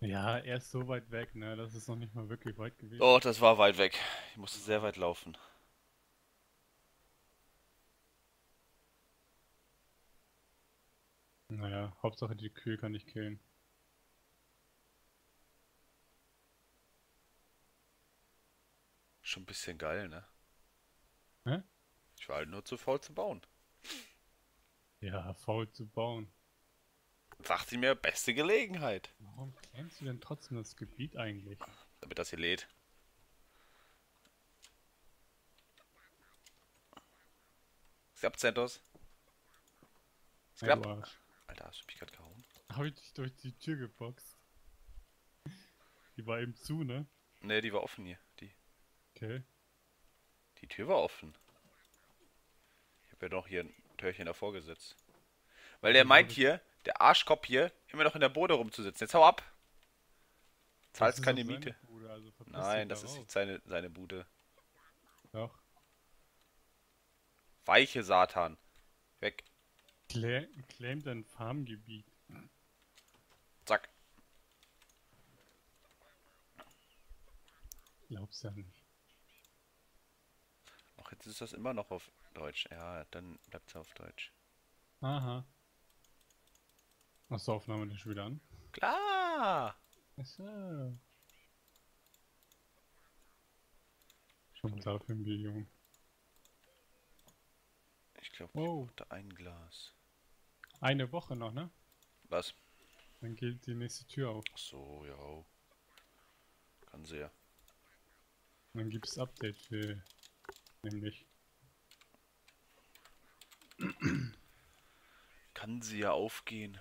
Ja, er ist so weit weg, ne? Das ist noch nicht mal wirklich weit gewesen. Oh, das war weit weg. Ich musste sehr weit laufen. Naja, Hauptsache die Kühe kann ich killen. Schon ein bisschen geil, ne? Hä? Ich war halt nur zu faul zu bauen. Ja, faul zu bauen. Sagt sie mir, beste Gelegenheit. Warum kennst du denn trotzdem das Gebiet eigentlich? Damit das hier lädt. Skapzentos. Hey, Skap. du Arsch. Alter, hast du mich gerade gehauen? Hab ich dich durch die Tür geboxt? Die war eben zu, ne? Ne, die war offen hier. Die, Okay. die Tür war offen. Ich habe ja doch hier ein Türchen davor gesetzt. Weil der meint hier, der Arschkopf hier, immer noch in der Bude rumzusitzen. Jetzt hau ab! Zahlst keine Miete. Bude, also Nein, das ist nicht seine, seine Bude. Doch. Weiche Satan. Weg. Cla claim dein Farmgebiet. Zack. Glaubst ja nicht. Ach, jetzt ist das immer noch auf Deutsch. Ja, dann bleibt es auf Deutsch. Aha. Machst du Aufnahme nicht wieder an? Klar! Achso. Schon klar für ein Video. Ich glaube, Wow. ich ein Glas. Eine Woche noch, ne? Was? Dann geht die nächste Tür auf. Ach so, ja. Kann sie ja. Und dann gibt's Update für nämlich. Kann sie ja aufgehen.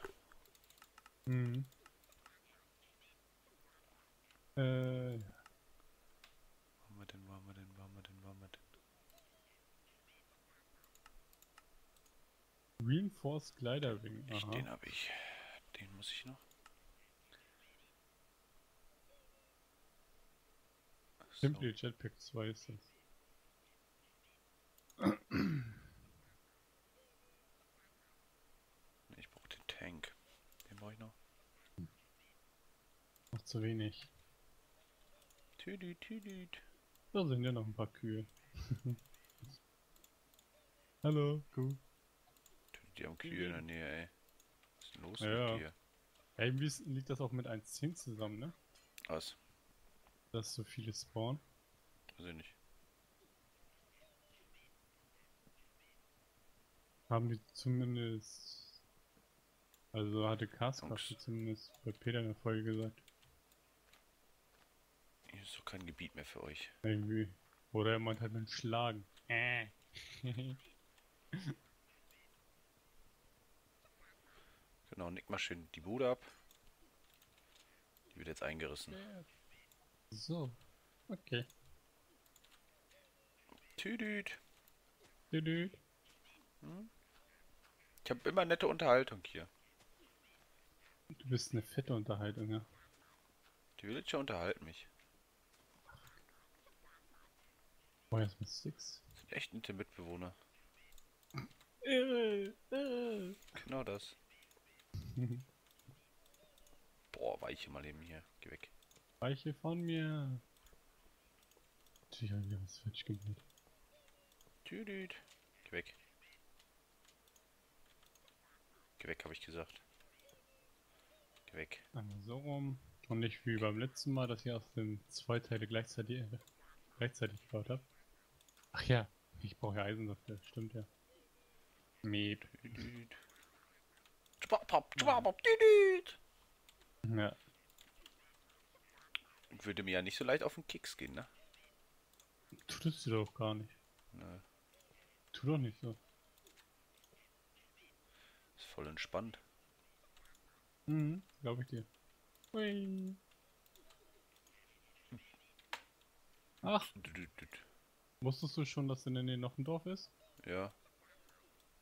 Mhm. Äh, Wo haben wir denn, wo haben wir denn, wo haben wir denn, wo haben wir denn? Reinforced Glider Ring. Ich, Aha. den habe ich. Den muss ich noch. So. Simply Jetpack 2 ist das. Ich brauche den Tank. Den brauche ich noch. Noch zu wenig. Tüdüt, tüdüt. Da sind ja noch ein paar Kühe. Hallo, Kuh. Die haben Kühe in der Nähe, ey. Was ist denn los Ja. mit dir? Ja, irgendwie liegt das auch mit 1.10 zusammen, ne? Was? Dass so viele spawnen. Weiß ich nicht. Haben die zumindest. Also hatte Jungs. zumindest bei Peter in der Folge gesagt. Hier ist doch kein Gebiet mehr für euch. Irgendwie. Oder er meint halt mit Schlagen. Äh. Genau, nick mal schön die Bude ab. Die wird jetzt eingerissen. so. Okay. Tüdüt. Tüdü. Ich habe immer nette Unterhaltung hier. Du bist eine fette Unterhaltung, ja. Die Villager unterhalten mich. Oh, jetzt mit Six. Sind echt nette Mitbewohner. Äh. Genau das. Boah, weiche mal eben hier. Geh weg. Weiche von mir. Natürlich habe ich was falsch gemacht. Tüdüt. Geh weg. Geh weg, habe ich gesagt. Geh weg. Einmal so rum. Und nicht wie beim letzten Mal, dass ich aus den zwei Teile gleichzeitig, äh, gleichzeitig gebaut habe. Ach ja, ich brauche ja Eisen dafür, stimmt ja. Tüdüt. Ja, Würde mir ja nicht so leicht auf den Keks gehen, ne? tut es dir doch gar nicht. Nö, Tu doch nicht so. ist voll entspannt. Mhm, glaube ich dir. Hui. Ach. Wusstest du schon, dass in der Nähe noch ein Dorf ist? Ja,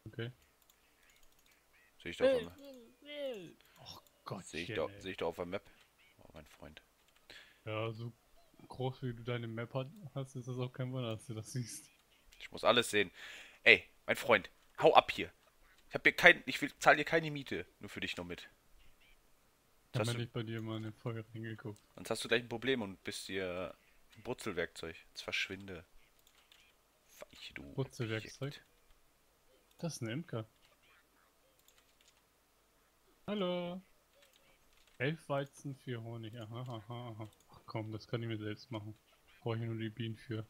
Okay. sehe ich doch auf der Oh Gott, Sehe ich, doch- seh ich doch auf der Map. Oh, mein Freund. Ja, so groß wie du deine Map hat- hast, ist das auch kein Wunder, dass du das siehst. Ich muss alles sehen. Ey, mein Freund, hau ab hier. Ich hab hier kein, ich will, zahl dir keine Miete, nur für dich noch mit. Ich habe du- nicht bei dir mal in den Folge reingeguckt. Sonst hast du gleich ein Problem und bist dir ein Brutzelwerkzeug. Jetzt verschwinde. Du. Brutzelwerkzeug? Objekt. Das ist ein Imker. Hallo. Elf Weizen für Honig. Aha, aha, aha. Ach komm, das kann ich mir selbst machen. Brauche ich nur die Bienen für.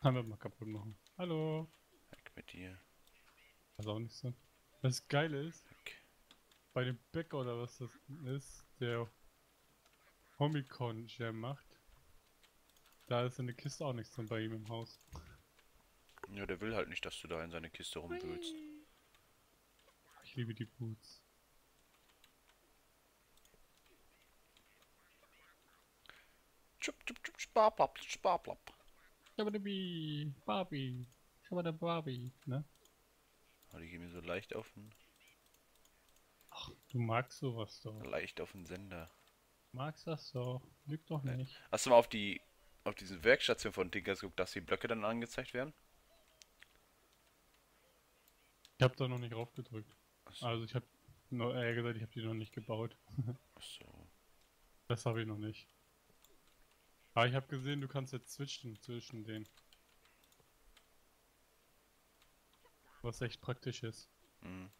Haben wir mal kaputt machen. Hallo. Weg mit dir. Ist auch nicht so. Das Geile ist, bei dem Bäcker oder was das ist, der Homicon Jam macht, da ist in der Kiste auch nichts drin bei ihm im Haus. Ja, der will halt nicht, dass du da in seine Kiste rumwühlst. Ich liebe die Boots. Chup, chup, chup, sparplap, sparplap. Schabbadabi, Barbie, Schabbadababi, ne? Aber die gehen mir so leicht auf den, Ach, du magst sowas doch. leicht auf den Sender. Magst das doch. Lüg doch Nee. nicht. Hast du mal auf die, auf diese Werkstation von Tinkers geguckt, dass die Blöcke dann angezeigt werden? Ich hab da noch nicht raufgedrückt. Achso. Also ich hab nur, eher gesagt, ich hab die noch nicht gebaut. Achso. Das habe ich noch nicht. Aber ich habe gesehen, du kannst jetzt switchen zwischen denen. Was echt praktisch ist. Mhm.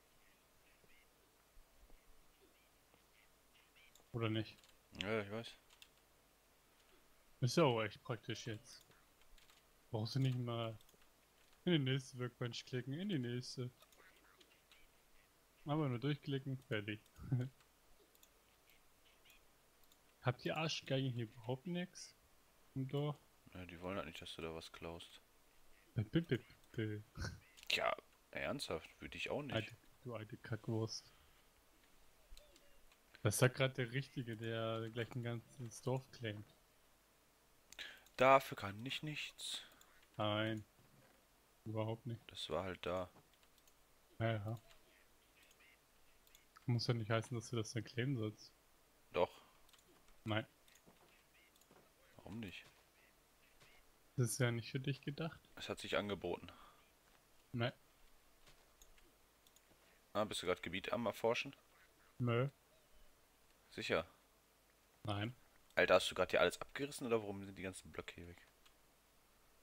Oder nicht? Ja, ich weiß. Ist ja auch echt praktisch jetzt. Brauchst du nicht mal in die nächste Workbench klicken, in die nächste. Aber nur durchklicken, fertig. Habt ihr Arschgeigen hier überhaupt nichts? Im Dorf? Ja, die wollen halt nicht, dass du da was klaust. Bip, bip, bip, bip. Ernsthaft, würde ich auch nicht. Alte, du alte Kackwurst. Das sagt gerade der Richtige, der gleich ein ganzes Dorf claimt. Dafür kann ich nichts. Nein. Überhaupt nicht. Das war halt da. Ja, ja. Muss ja nicht heißen, dass du das dann claimen sollst. Doch, Nein. warum nicht? Das ist ja nicht für dich gedacht. Es hat sich angeboten. Nein. Ah, bist du gerade Gebiet am Erforschen? Nö. Sicher. Nein. Alter, hast du gerade hier alles abgerissen oder warum sind die ganzen Blöcke hier weg?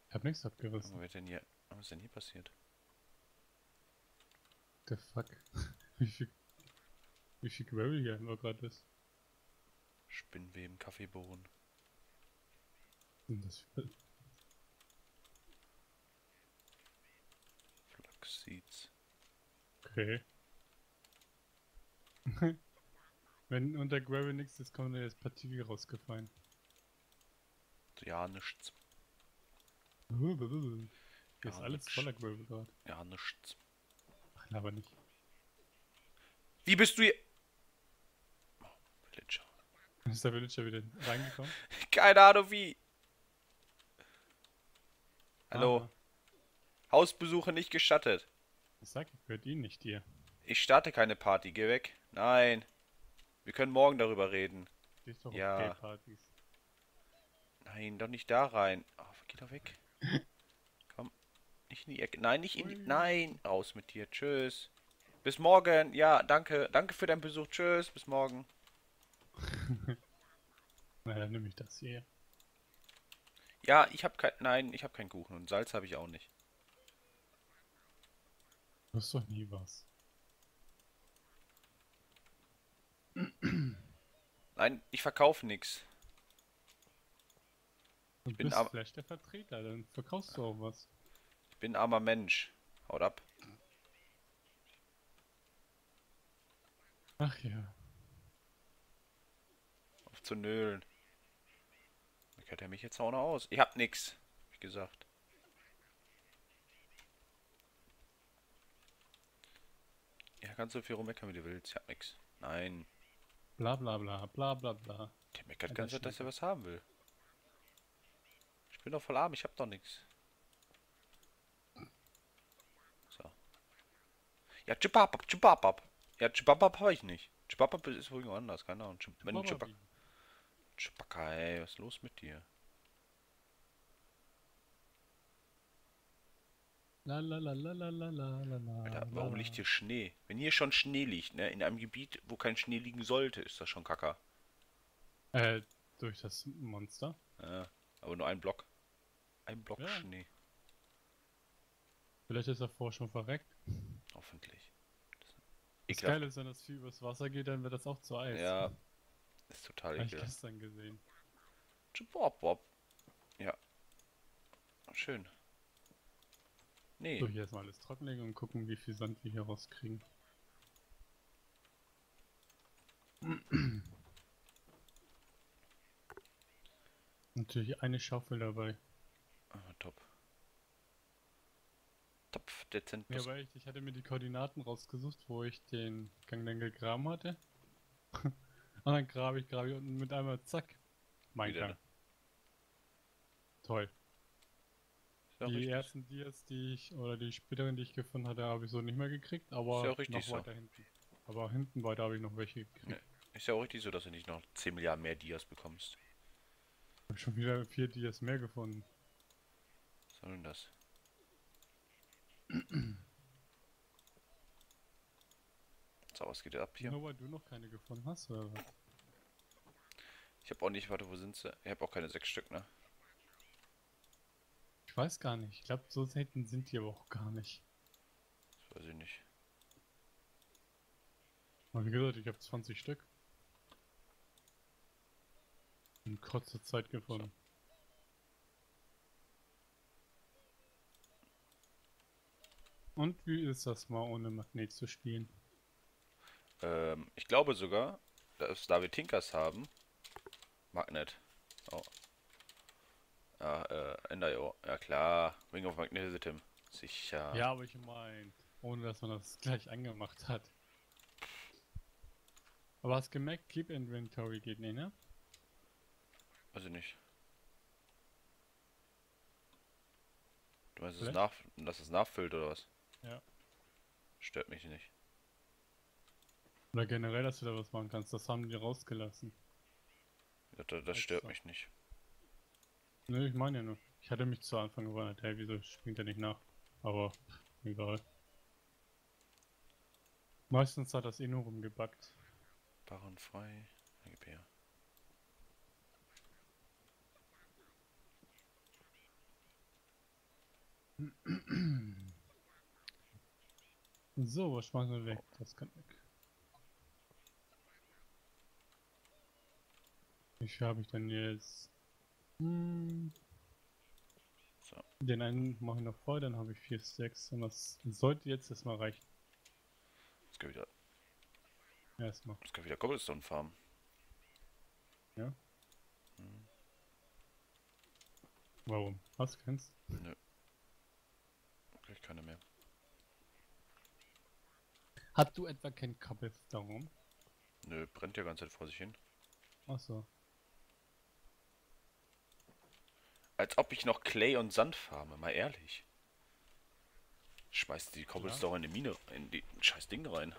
Ich hab nichts abgerissen. Was denn hier, was ist denn hier passiert? The fuck? wie viel. Wie viel Gravel hier einfach gerade ist. Spinnweben, Kaffeebohnen. Das. Flaxseeds. Okay. Wenn unter Gravel nichts ist, kommt da jetzt Partikel rausgefallen. Ja, nichts. Hier ist Ja, alles nix. voller Gravel gerade. Ja, nichts. Aber nicht. Wie bist du hier? Oh, Villager. Ist der Villager wieder reingekommen? Keine Ahnung wie. Hallo. Aha. Hausbesuche nicht gestattet. Ich sag, gehört ihn nicht dir. Ich starte keine Party, geh weg. Nein. Wir können morgen darüber reden. Stehst doch Ja. auf Gay-Partys. Nein, doch nicht da rein. Oh, geh doch weg. Komm. Nicht in die Ecke. Nein, nicht in die. Nein. Raus mit dir. Tschüss. Bis morgen. Ja, danke. Danke für deinen Besuch. Tschüss. Bis morgen. Na, dann nehme ich das hier. Ja, ich habe kein. Nein, ich habe keinen Kuchen. Und Salz habe ich auch nicht. Du hast doch nie was. Nein, ich verkaufe nichts. Du bin bist vielleicht der Vertreter, dann verkaufst du auch was. Ich bin ein armer Mensch. Haut ab. Ach ja. Auf zu nölen. Meckert er mich jetzt auch noch aus? Ich hab nix. Wie gesagt. Ja, kannst du viel rummeckern, wie du willst. Ich hab nix. Nein. Bla bla bla bla bla bla. Der meckert ganz das dass er was haben will. Ich bin doch voll arm, ich hab doch nix. So. Ja, Chipapap, Chipapap. Ja, Chipapap habe ich nicht. Chipapap ist wohl anders, keine Ahnung. Wenn Chipapap. Chipaka, ey, was ist los mit dir? La, la, la, Alter, warum liegt hier Schnee? Wenn hier schon Schnee liegt, ne, in einem Gebiet, wo kein Schnee liegen sollte, ist das schon Kacker. Äh, durch das Monster? Ja, aber nur ein Block. Ein Block ja. Schnee. Vielleicht ist er vorher schon verreckt. Hoffentlich. Das, das Geile ist, wenn das viel übers Wasser geht, dann wird das auch zu Eis. Ja, ist total ekelhaft. Hab ich gestern gesehen. Bob, Bob. Ja. Schön. Nee, So, hier erstmal alles trockenlegen und gucken, wie viel Sand wir hier rauskriegen. Natürlich eine Schaufel dabei. ah, top. Top, dezent. Ja, aber echt, ich hatte mir die Koordinaten rausgesucht, wo ich den Gang dann gegraben hatte. und dann grabe ich, grabe ich unten mit einmal, zack. Mein Wieder, Gang. Toll. Ja die richtig. ersten Dias, die ich, oder die späteren, die ich gefunden hatte, habe ich so nicht mehr gekriegt, aber ja noch so. weiter hinten. Aber hinten weiter habe ich noch welche gekriegt. Ja. Ist ja auch richtig so, dass du nicht noch 10 Milliarden mehr Dias bekommst. Ich habe schon wieder vier Dias mehr gefunden. Was soll denn das? So, was geht ab hier? Nur weil du noch keine gefunden hast, oder was? Ich habe auch nicht, warte, wo sind sie? Ich habe auch keine sechs Stück, ne? Ich weiß gar nicht. Ich glaube, so selten sind die aber auch gar nicht. Das weiß ich nicht. Aber wie gesagt, ich habe 20 Stück. In kurzer Zeit gefunden. Und wie ist das mal ohne Magnet zu spielen? Ähm, ich glaube sogar, dass da wir Tinkers haben. Magnet. Oh. Ja, äh, Ender, ja klar. Ring of Magnetism. Sicher. Ja, aber ich meine, ohne dass man das gleich angemacht hat. Aber hast gemerkt, Keep Inventory geht nicht, ne? Weiß ich nicht. Du meinst, dass es, nach, dass es nachfüllt oder was? Ja. Stört mich nicht. Oder generell, dass du da was machen kannst. Das haben die rausgelassen. Das, das, das stört mich nicht. Ne, ich meine ja nur. Ich hatte mich zu Anfang gewundert, hey, wieso springt er nicht nach? Aber egal. Meistens hat das eh nur rumgebackt. Barren frei. Gib her. So, was schmeißen wir weg? Das kann weg. Wie viel habe ich denn jetzt? Hm, So. den einen mache ich noch voll, dann habe ich 4 Stacks und das sollte jetzt erstmal reichen. Jetzt kann wieder, Erstmal. jetzt kann wieder Cobblestone farmen. Warum? Was kennst? Nö. Krieg keine mehr. Hast du etwa kein Cobblestone? Nö, brennt ja ganze Zeit vor sich hin. Achso. Als ob ich noch Clay und Sand farme, mal ehrlich. Schmeißt die Cobblestone in die Mine, in die scheiß Ding rein.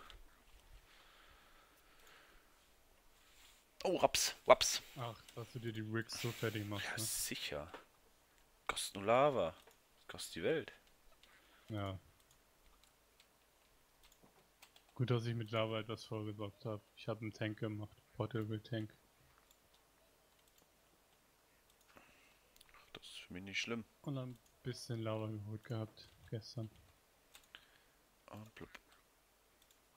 Oh, Raps, Waps. Ach, dass du dir die Rigs so fertig machst, Ja, ne? sicher. Kostet nur Lava. Kostet die Welt. Ja. Gut, dass ich mit Lava etwas vorgesorgt habe. Ich habe einen Tank gemacht. Portable Tank. Ach, das ist für mich nicht schlimm. Und ein bisschen Lava geholt gehabt gestern. Und blub.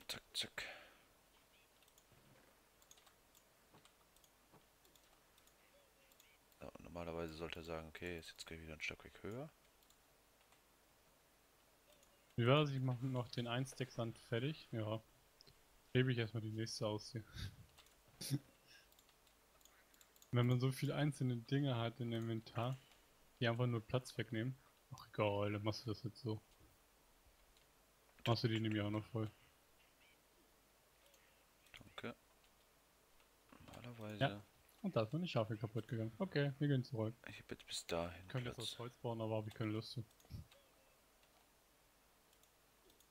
Zack, zack. Ja, normalerweise sollte er sagen, okay, ist jetzt gleich wieder ein Stockwerk höher. Wie war das? Ich mache noch den 1 Stack Sand fertig. Ja. Hebe ich erstmal die nächste aus hier. Wenn man so viele einzelne Dinge hat im Inventar, die einfach nur Platz wegnehmen. Ach egal, dann machst du das jetzt so. Machst du die nämlich auch noch voll. Danke. Normalerweise. Ja. Und da ist meine Schafe kaputt gegangen. Okay, wir gehen zurück. Ich habe jetzt bis dahin Ich könnte jetzt aus Holz bauen, aber habe ich keine Lust zu.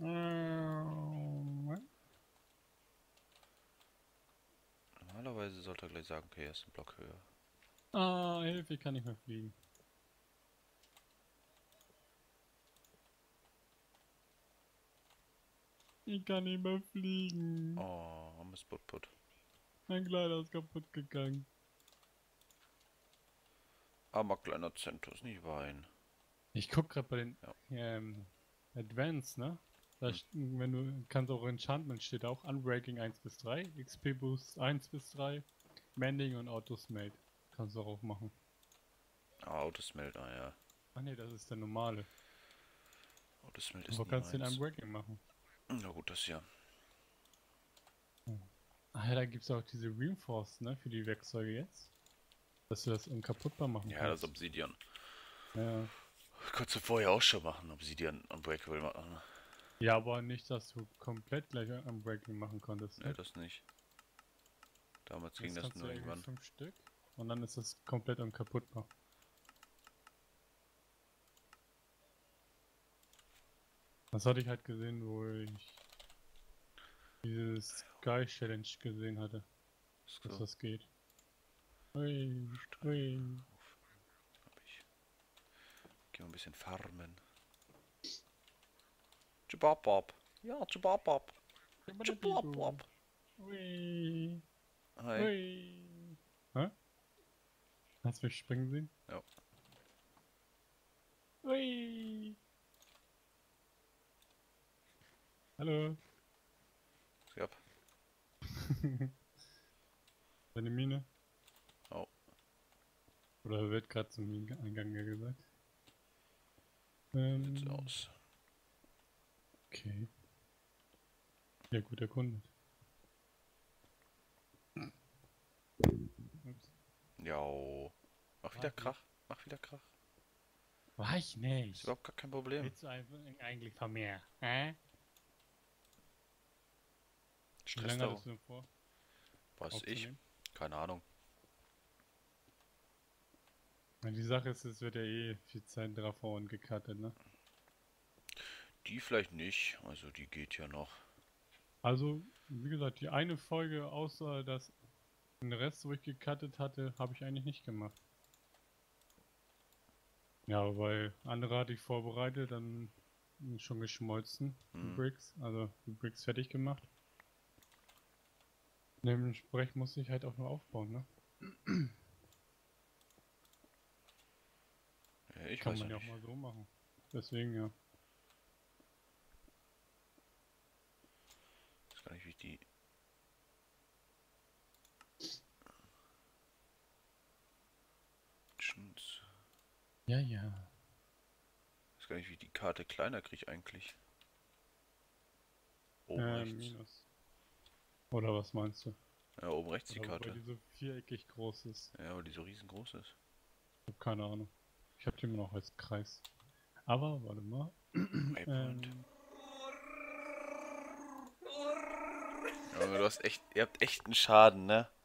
Ähm, Normalerweise sollte er gleich sagen, okay, er ist ein Block höher. Ah, Hilfe, ich kann nicht mehr fliegen. Ich kann nicht mehr fliegen. Oh, armes Put-Put. Mein Kleider ist kaputt gegangen. Aber kleiner Zentus, nicht weinen. Ich guck gerade bei den Ja. ähm, Advanced, ne? Da Hm. wenn du kannst auch Enchantment steht auch Unbreaking 1 bis 3, XP Boost 1 bis 3, Mending und Autosmate. Kannst du auch machen. Ah, Autosmelt, ah ja. Ach nee, das ist der normale. Autosmelt ist Aber nie kannst du den. Unbreaking machen. Na gut, das ja. Ah ja, da gibt's auch diese Reinforced, ne? Für die Werkzeuge jetzt. Dass du das unkaputtbar machen Ja, das kannst. Obsidian. ja. Konntest du vorher auch schon machen, Obsidian Unbreakable machen. ja, aber nicht, dass du komplett gleich Unbreaking machen konntest. Ne, Ne? das nicht. Damals ging Jetzt das kannst du nur irgendwann. fünf Stück und dann ist das komplett unkaputtbar. Das hatte ich halt gesehen, wo ich diese Sky Challenge gesehen hatte, dass So, das geht. Ui, ui. hab ich. Geh mal ein bisschen farmen. Tschubabab. Ja, tschubabab. Tschubabab. Ui, Hi. ui. Hä? Hast du mich springen sehen? Ja. Ui. Hallo. Was gab? Deine Mine? Oh. Oder wird gerade zum Mineneingang ja gesagt? Sieht Ähm, so aus. okay. Ja, gut erkundet. Ups. Ja. Mach wieder. Krach. Mach wieder Krach. War ich Ist nicht. überhaupt gar kein Problem. Willst du einfach eigentlich von mir? Hä? Wie lange hattest du denn vor? Was ich? Keine Ahnung. Die Sache ist, es wird ja eh viel Zeit drauf und gecuttet, ne? Die vielleicht nicht. Also die geht ja noch. Also, wie gesagt, die eine Folge, außer das den Rest, wo ich gecuttet hatte, habe ich eigentlich nicht gemacht. Ja, weil andere hatte ich vorbereitet, dann schon geschmolzen, die Hm. Bricks, also die Bricks fertig gemacht. Dementsprechend musste ich halt auch nur aufbauen, ne? Ja, ich Kann man ja auch mal so machen. Deswegen ja. Ich weiß gar nicht, wie ich die. Ja, ja. Ich weiß gar nicht, wie ich die Karte kleiner kriege eigentlich. Oben Äh, rechts. minus. Oder was meinst du? Ja, oben rechts die Oder Karte. die so viereckig groß ist. Ja, aber die so riesengroß ist. Ich hab keine Ahnung. Ich hab die immer noch als Kreis. Aber, warte mal. Waypoint. Ähm, Junge, du hast echt, ihr habt echt einen Schaden, ne?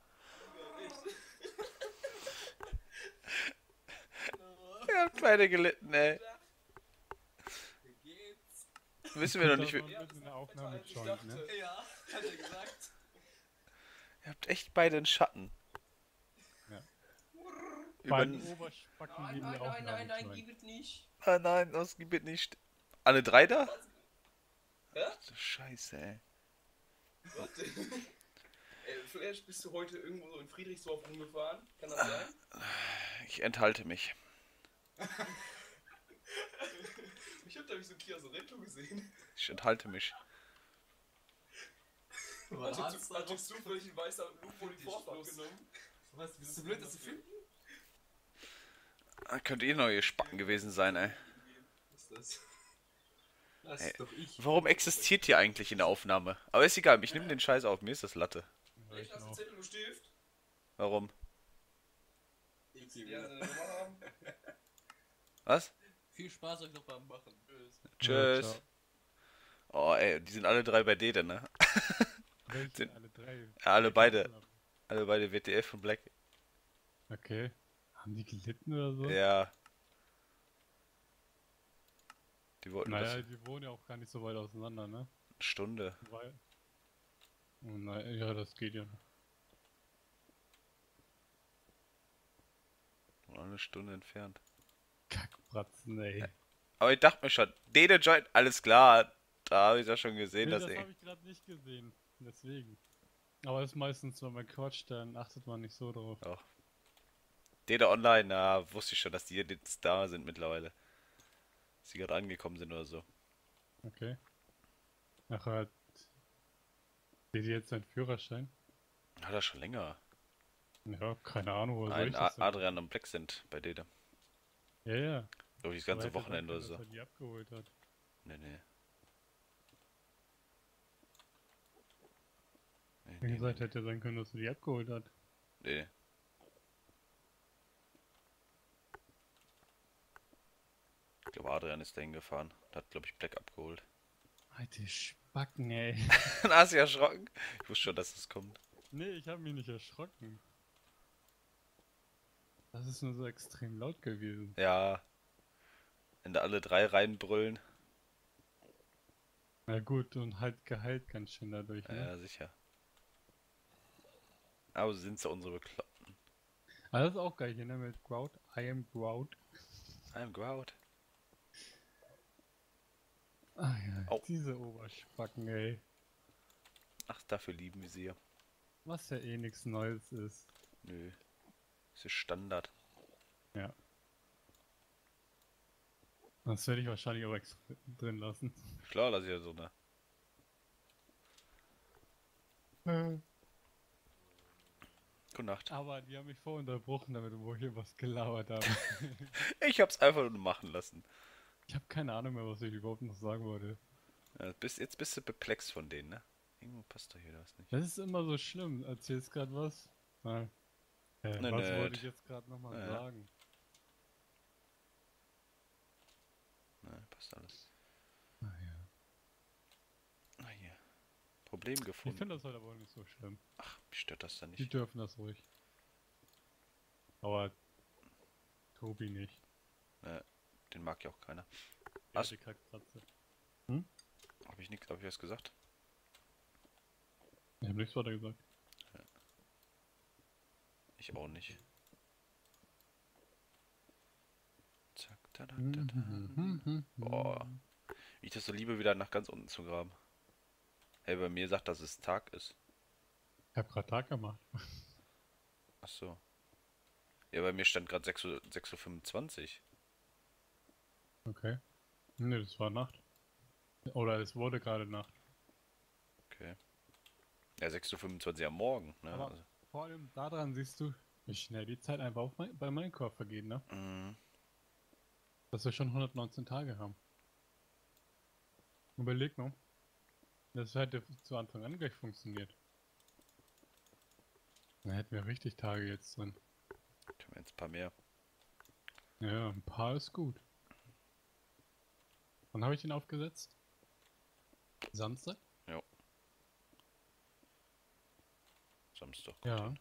Ihr habt beide gelitten, ey. Wie geht's? Wissen wir noch nicht. das Aufnahme Ich dachte, ne? ja, hat er gesagt. Ihr habt echt beide einen Schatten. Ja. Über Beiden Oberspacken Nein, geben nein, nein, nein, nein, gib es nicht. Ah nein, das gibt es nicht. Alle drei da? Hä? Scheiße, ey. Warte. Ey, vielleicht bist du heute irgendwo so in Friedrichsdorf rumgefahren. Kann das sein? Ich enthalte mich. Ich hab da so ein Kia Sorento gesehen. Ich enthalte mich. Hattest du vielleicht ein weißer Lupo die Vorfahrt genommen? Was, bist du blöd, das zu finden? Ah, Könnte eh neue Spacken gewesen sein, ey. Was ist das? Das ist doch ich. Warum existiert die eigentlich in der Aufnahme? Aber ist egal, ich nehme den Scheiß auf, mir ist das Latte. Ich auch. Zettel und Stift? Warum? Haben? Was? Viel Spaß euch noch beim Machen. Tschüss. ciao. Oh, ey, die sind alle drei bei D, denn, ne? Welche? Alle drei. Ja, alle beide. Alle beide WTF und Black. Okay. Haben die gelitten oder so? Ja. Die wollten Naja, das die wohnen ja auch gar nicht so weit auseinander, ne? eine Stunde. Weil. Oh, na, ja, das geht ja noch. Eine Stunde entfernt. Kackbratzen, ey. Aber ich dachte mir schon, Dede Joint, alles klar. Da habe ich das schon gesehen, Nee, dass das ich. habe ich gerade nicht gesehen. Deswegen. Aber das ist meistens, wenn man quatscht, dann achtet man nicht so drauf. Doch. Data Online, na, wusste ich schon, dass die jetzt da sind mittlerweile. Dass die gerade angekommen sind oder so. Okay. Ach, hat. Ihr jetzt seinen Führerschein? Hat er schon länger. Ja, keine Ahnung, wo soll Ein ich A das denn? Adrian und Black sind bei Data. Ja, ja. Glaube ich das ganze Wochenende oder so. Dass er die abgeholt hat. Nee, nee. Wie gesagt, hätte sein können, dass er die abgeholt hat. nee. Ich glaube, Adrian ist dahin gefahren. Hat, glaube ich, Black abgeholt. Alter Spacken, ey. Dann hast du erschrocken. Ich wusste schon, dass es kommt. nee, ich habe mich nicht erschrocken. Das ist nur so extrem laut gewesen. Ja. Wenn da alle drei reinbrüllen. Na gut, und halt geheilt ganz schön dadurch, ne? ja, sicher. Aber sind so unsere Bekloppten. Aber das ist auch geil hier, ne? Mit Grout. I am Grout. I'm Grout. Ah ja, Au. diese Oberspacken, ey. Ach, dafür lieben wir sie ja. Was ja eh nichts Neues ist. Nö. Das ist Standard. Ja. Das werde ich wahrscheinlich auch extra drin lassen. Klar, das ist ja so ne? Gute Nacht. Aber die haben mich voll unterbrochen, damit wo ich hier was gelabert habe. Ich hab's einfach nur machen lassen. ich habe keine Ahnung mehr, was ich überhaupt noch sagen wollte. Ja, bist, jetzt bist du perplex von denen, ne? Irgendwo passt doch hier was nicht. Das ist immer so schlimm. Erzählst gerade was? Nein. Äh, Nee, was nee. wollte ich jetzt gerade nochmal Ja. sagen? Ne, passt alles. Ah, ja. Na hier. Problem Ich gefunden. finde das halt aber auch nicht so schlimm. Ach, mich stört das dann Die nicht. dürfen das ruhig. Aber Tobi nicht. Den mag ja auch keiner. Was? hatte Kackplatze. Hab ich nichts, hab ich was gesagt? Ich habe nichts weiter gesagt. Ich auch nicht. Zack, da, da, da, da. Mhm. Boah. Wie ich das so liebe, wieder nach ganz unten zu graben. Hey, bei mir sagt, dass es Tag ist. Ich habe gerade Tag gemacht. Ach so. Ja, bei mir stand gerade 6 Uhr, 6.25 Uhr. Okay. Ne, das war Nacht. Oder es wurde gerade Nacht. Okay. Ja, 6.25 Uhr am Morgen, ne? Aber- Also, Vor allem daran siehst du, wie schnell die Zeit einfach auf mein, bei Minecraft vergeht, ne? mm, Dass wir schon 119 Tage haben. Überleg mal. Das hätte zu Anfang an gleich funktioniert. Dann hätten wir richtig Tage jetzt drin. tun wir jetzt ein paar mehr. Ja, ein paar ist gut. Wann habe ich den aufgesetzt? Samstag? Samstag. Ja.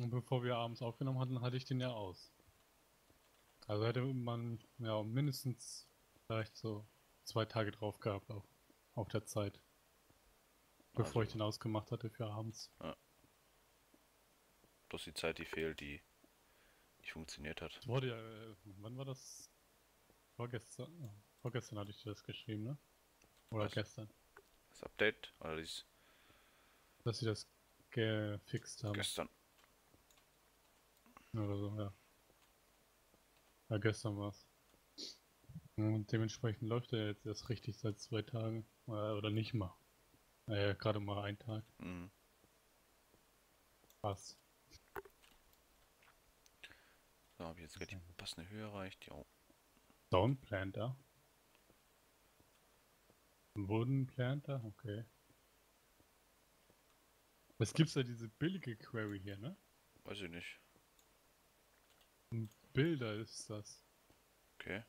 Und bevor wir abends aufgenommen hatten, hatte ich den ja aus. Also hätte man ja mindestens vielleicht so zwei Tage drauf gehabt auf, auf der Zeit. Bevor ich Also- den ausgemacht hatte für abends. Bloß die Zeit, die fehlt, die nicht funktioniert hat. Das wurde ja, äh, wann war das? Vorgestern? Ja, Vorgestern hatte ich dir das geschrieben, ne? Oder Was? gestern. Das Update, oder dies Dass sie das gefixt haben. gestern. Oder so, ja. Ja, gestern war's. Und dementsprechend läuft er jetzt erst richtig seit zwei Tagen. Oder nicht mal. Äh, gerade mal einen Tag. Mhm. Was? So, habe ich jetzt gleich die passende Höhe erreicht. Jo. Downplanter? Bodenplanter? Okay. Es gibt ja diese billige Query hier, ne? Weiß ich nicht. Bilder ist das. Okay.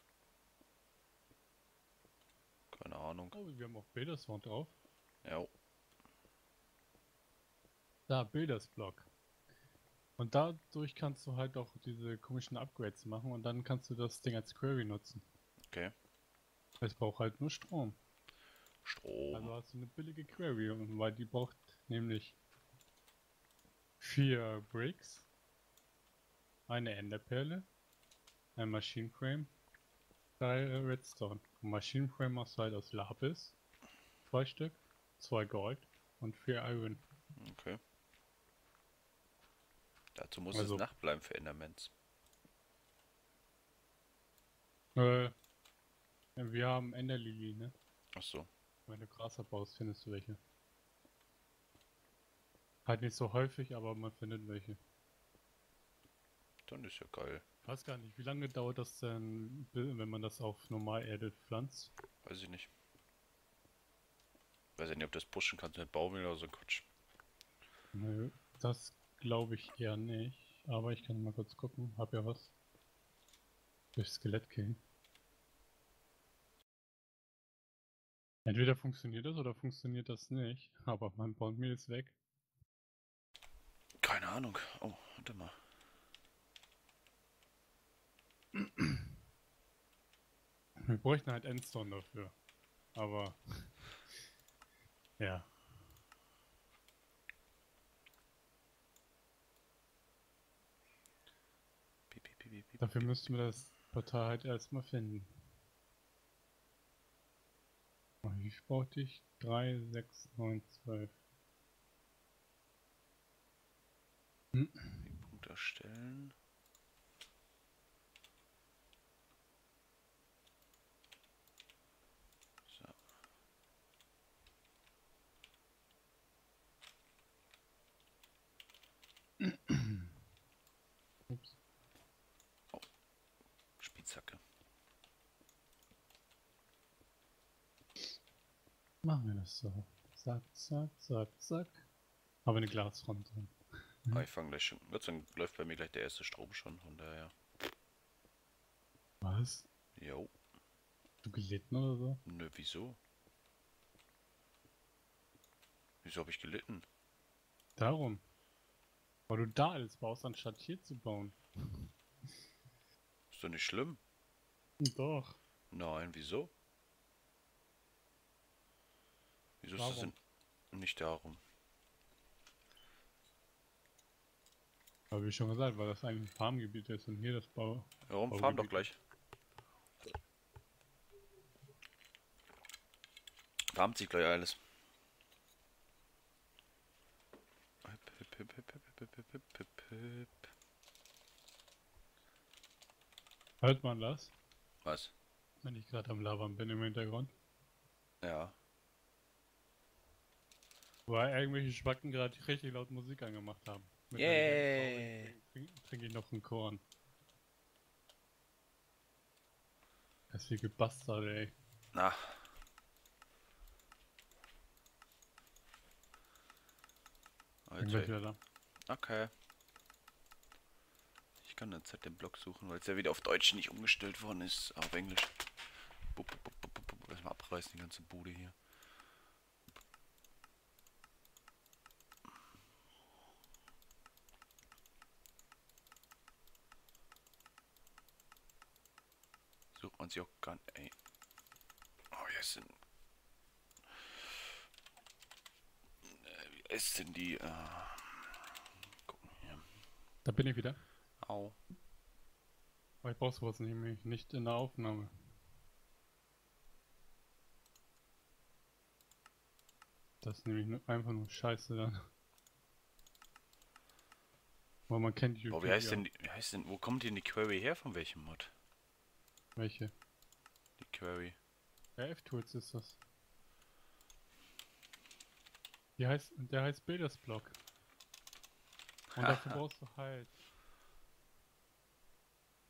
Keine Ahnung. Oh, wir haben auch Bilderswand drauf. Ja. Da, Bildersblock. Und dadurch kannst du halt auch diese komischen Upgrades machen und dann kannst du das Ding als Query nutzen. Okay. Es braucht halt nur Strom. Strom. Also hast du eine billige Query, weil die braucht nämlich vier Bricks, eine Enderperle, ein Machine Frame, drei Redstone. Und Machine Frame machst du halt aus Lapis zwei Stück, zwei Gold und vier Iron. Okay. Dazu muss Also- es Nacht bleiben für Endermans. Äh, wir haben Enderlily, ne? Achso. Wenn du Gras abbaust, findest du welche. Halt nicht so häufig, aber man findet welche. Dann ist ja geil. Ich weiß gar nicht, wie lange dauert das denn, wenn man das auf Normalerde pflanzt? Weiß ich nicht. Weiß ja nicht, ob du das pushen kannst mit Baumwolle oder so ein Quatsch. Nö, das glaube ich eher nicht. Aber ich kann mal kurz gucken. Hab ja was. Durch Skelett killen. Entweder funktioniert das oder funktioniert das nicht. Aber mein Bondmehl ist weg. Keine Ahnung. Oh, warte mal. Wir bräuchten halt Endstone dafür. Aber. Ja. Dafür müssten wir das Portal halt erstmal finden. Oh, Wie viel brauchte ich? 3, 6, 9, 12. Punkt erstellen. So. Ups. Spitzhacke. Machen wir das so. Zack, zack, zack, zack. Aber eine Glasfront drin. Mhm. Ah, ich fange gleich schon. Sei Dank läuft bei mir gleich der erste Strom schon. Von daher. Was? Jo. Du gelitten oder so? Nö, wieso? Wieso habe ich gelitten? Darum. Weil du da alles baust, anstatt hier zu bauen. Ist doch nicht schlimm. Doch. Nein, wieso? Wieso ist das denn nicht darum? Aber wie schon gesagt, weil das eigentlich ein Farmgebiet ist und hier das Bau. Warum? Baugebiet. Fahren doch gleich. Farmt sich gleich alles. Hip, hip, hip, hip, hip, hip, hip, hip, hip, hip. Hört man das? Was? Wenn ich gerade am Labern bin im Hintergrund. Ja. Weil irgendwelche Spacken gerade richtig laut Musik angemacht haben. Mit Yay. Trinke trink ich noch einen Korn. Das wie gebastert, ey. Na. Da. Okay. Kann jetzt halt den Blog suchen, weil es ja wieder auf Deutsch nicht umgestellt worden ist, auf Englisch. Bup, bup. Erstmal abreißen, die ganze Bude hier. Sucht man sich auch gar nicht. Ey. Oh, hier sind. Äh, Wie ist denn die? Äh. Da bin ich wieder. Au. Aber ich brauch sowas nämlich nicht in der Aufnahme. Das ist nämlich einfach nur Scheiße dann. Weil man kennt die Oh, wie heißt denn, die- wie heißt denn, wo kommt denn die Query her? Von welchem Mod? Welche? Die Query. RF-Tools ist das. Die heißt, der heißt Bildersblock. Und dafür brauchst du halt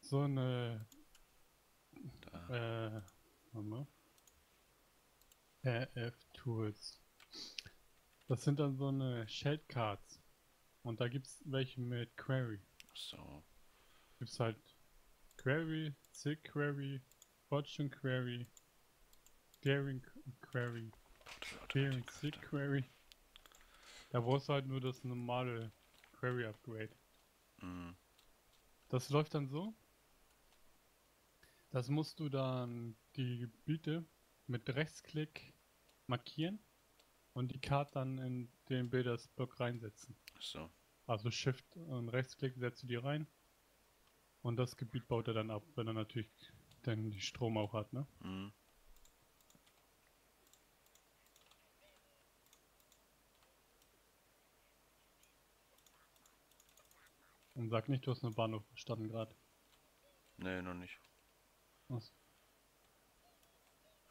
so eine Da. Äh, warte mal. RF-Tools. Das sind dann so eine Shellcards. Und da gibt's welche mit Query. So. Gibt's halt Query, Silk Query, Fortune Query, Daring Query, Daring Silk Query. Da brauchst du halt nur das normale Query Upgrade. Mhm. Das läuft dann so. Das musst du dann die Gebiete mit Rechtsklick markieren und die Karte dann in den Bildersblock reinsetzen. So. Also Shift und Rechtsklick setzt du die rein und das Gebiet baut er dann ab, wenn er natürlich dann die Strom auch hat, ne? Mhm. Und sag nicht, du hast eine Bahnhof verstanden gerade. Nee, noch nicht. Was?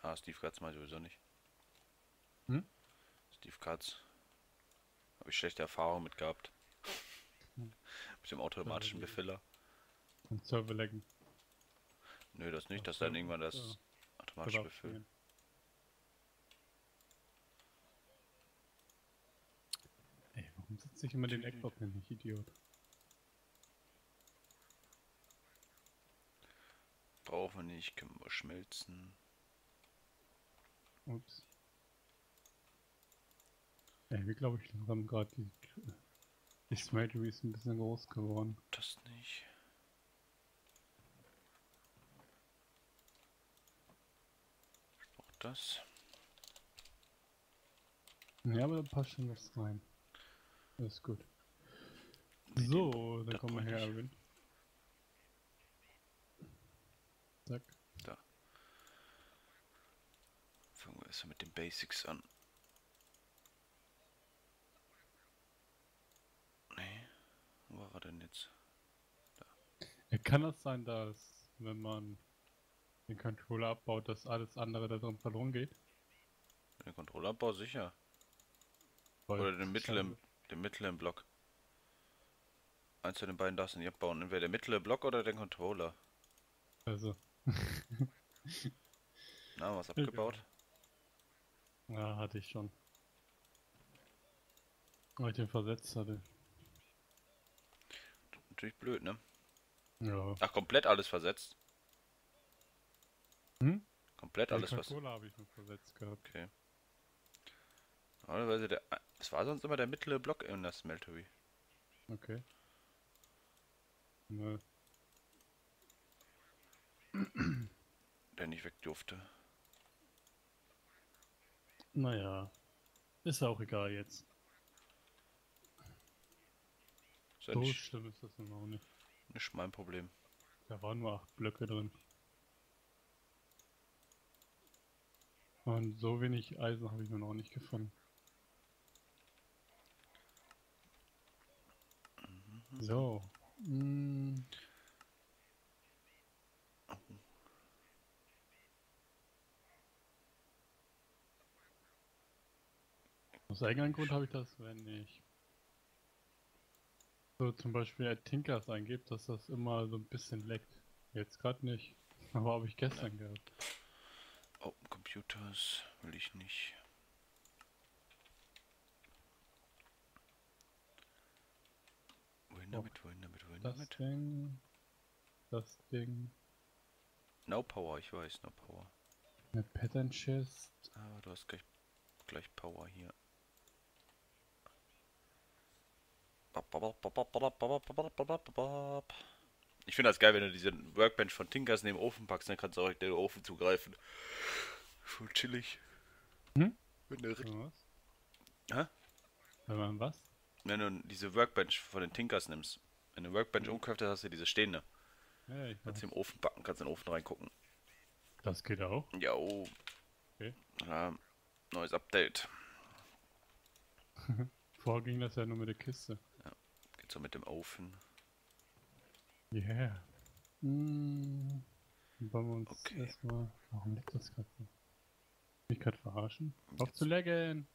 Ah, Steve Katz mal sowieso nicht. Hm? Steve Katz. Habe ich schlechte Erfahrungen mit gehabt. Hm. mit dem automatischen Ja, Befehler. Und Server laggen. Nö, das nicht, dass dann irgendwann das ja. Befehl. spielen. Ey, warum setze ich immer den Eckblock hin, ich Idiot? Brauchen wir nicht, können wir schmelzen. Ups. Ey, wie glaube ich langsam gerade die, die Smeltery ist ein bisschen groß geworden. Das nicht. Ich brauch das. Ja, aber da passt schon was rein. Das ist gut. Nee, So, dann kommen wir her. Erwin. Zack. Fangen wir erstmal mit den Basics an. Nee. Wo war er denn jetzt? Ja, kann das sein, dass, wenn man den Controller abbaut, dass alles andere da drin verloren geht? Den Controllerabbau sicher. Weil Oder den mittleren, den mittleren Block. Eins von den beiden darfst du nicht abbauen. Entweder der mittlere Block oder den Controller. Also, Na, was abgebaut? ja, hatte ich schon. Weil ich den versetzt hatte. Natürlich blöd, ne? Ja. Ach, komplett alles versetzt. Hm? Komplett alles was. Controller habe ich nur versetzt gehabt. Okay. Normalerweise der. Es war sonst immer der mittlere Block in der Smeltery. Okay. Nö. Der nicht weg durfte. Naja. Ist auch egal jetzt. Ist ja So nicht, schlimm ist das nun auch nicht. nicht mein Problem. Da waren nur acht Blöcke drin. Und so wenig Eisen habe ich nur noch nicht gefunden. So. Mm. Aus eigenem Grund habe ich das, wenn ich so zum Beispiel Tinkers eingibt, dass das immer so ein bisschen leckt. Jetzt gerade nicht. Aber habe ich gestern gehabt. Open Computers will ich nicht. Wohin Oh. damit, wohin damit, wohin Das damit? Ding. Das Ding. No Power, ich weiß, no Power. Eine Pattern Chest. Aber du hast gleich, gleich Power hier. Ich finde das geil, wenn du diese Workbench von Tinkers neben Ofen packst, dann kannst du auch direkt in den Ofen zugreifen. Schon chillig. Hm? Wenn du, was? Hä? Wenn man was? wenn du diese Workbench von den Tinkers nimmst, wenn du Workbench umkraftest, hast du diese stehende. Ja, ich Kannst du im Ofen backen, kannst in den Ofen reingucken. Das geht auch. Ja, oh. Okay. Ja, neues Update. Vorher ging das ja nur mit der Kiste. So mit dem Ofen. Yeah. Hm. Dann wollen wir uns Okay. erstmal. Warum leckt das gerade so? Mich gerade verarschen? Auf zu laggen!